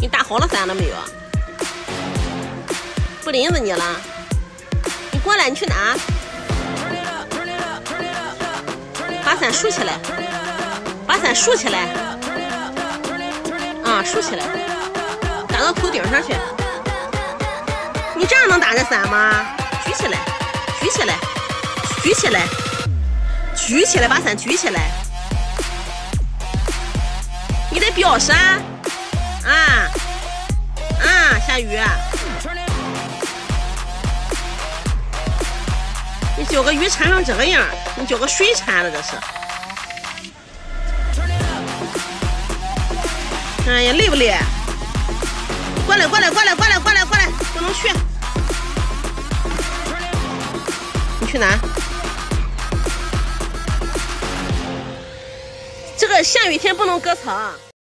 你打好了伞了没有？不淋着你了。你过来，你去哪？把伞竖起来，把伞竖起来，啊，竖起来，打到头顶上去。你这样能打着伞吗？举起来，举起来，举起来，举起来，把伞举起来。你得表示啊，鱼，你浇个鱼缠成这个样，你浇个水缠了这是。哎呀，累不累？过来，过来，过来，过来，过来，过来，不能去。你去哪？这个下雨天不能割草。